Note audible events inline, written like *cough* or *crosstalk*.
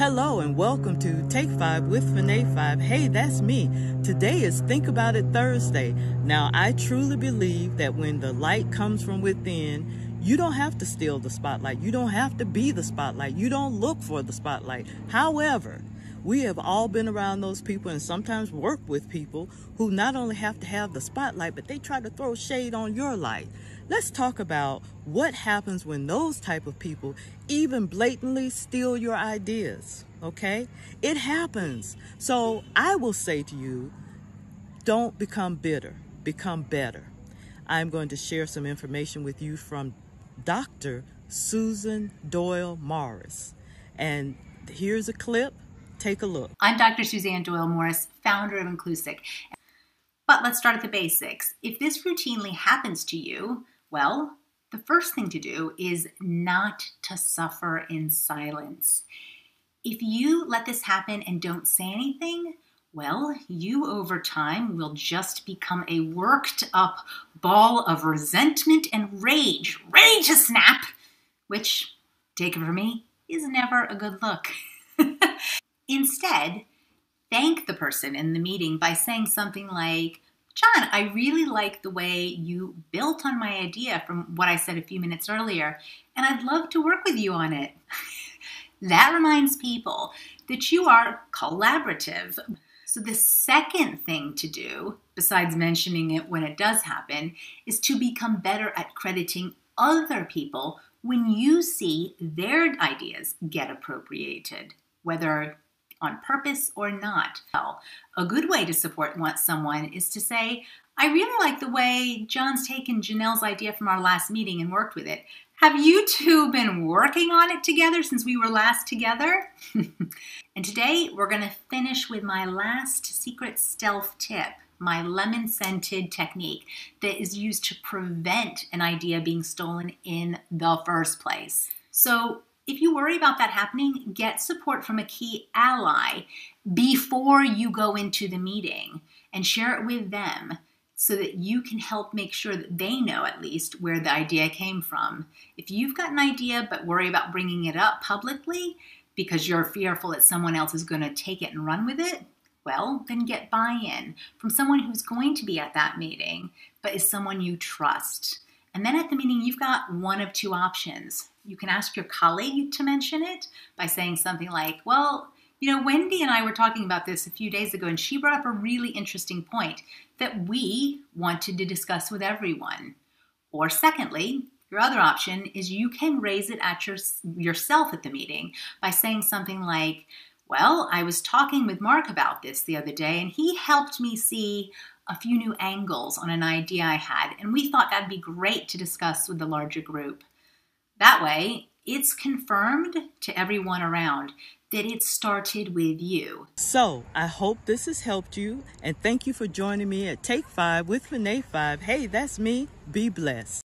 Hello and welcome to Take Five with Fanae Five. Hey, that's me. Today is Think About It Thursday. Now, I truly believe that when the light comes from within, you don't have to steal the spotlight. You don't have to be the spotlight. You don't look for the spotlight. However, we have all been around those people and sometimes work with people who not only have to have the spotlight, but they try to throw shade on your light. Let's talk about what happens when those type of people even blatantly steal your ideas, okay? It happens. So I will say to you, don't become bitter, become better. I'm going to share some information with you from Dr. Susan Doyle Morris. And here's a clip Take a look. I'm Dr. Suzanne Doyle Morris, founder of InclusIQ. But let's start at the basics. If this routinely happens to you, well, the first thing to do is not to suffer in silence. If you let this happen and don't say anything, well, you over time will just become a worked up ball of resentment and rage, ready to snap, which, take it from me, is never a good look. *laughs* Instead, thank the person in the meeting by saying something like, John, I really like the way you built on my idea from what I said a few minutes earlier, and I'd love to work with you on it. *laughs* that reminds people that you are collaborative. So, the second thing to do, besides mentioning it when it does happen, is to become better at crediting other people when you see their ideas get appropriated, whether on purpose or not. Well, a good way to support someone is to say, I really like the way John's taken Janelle's idea from our last meeting and worked with it. Have you two been working on it together since we were last together? *laughs* and today we're going to finish with my last secret stealth tip, my lemon scented technique that is used to prevent an idea being stolen in the first place. So, if you worry about that happening, get support from a key ally before you go into the meeting and share it with them so that you can help make sure that they know at least where the idea came from. If you've got an idea but worry about bringing it up publicly because you're fearful that someone else is going to take it and run with it, well, then get buy in from someone who's going to be at that meeting but is someone you trust. And then at the meeting, you've got one of two options. You can ask your colleague to mention it by saying something like, Well, you know, Wendy and I were talking about this a few days ago, and she brought up a really interesting point that we wanted to discuss with everyone. Or, secondly, your other option is you can raise it at your, yourself at the meeting by saying something like, Well, I was talking with Mark about this the other day, and he helped me see a few new angles on an idea I had, and we thought that'd be great to discuss with the larger group. That way, it's confirmed to everyone around that it started with you. So, I hope this has helped you, and thank you for joining me at Take Five with Fanae Five. Hey, that's me. Be blessed.